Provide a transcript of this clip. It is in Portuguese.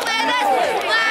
não é merece mais.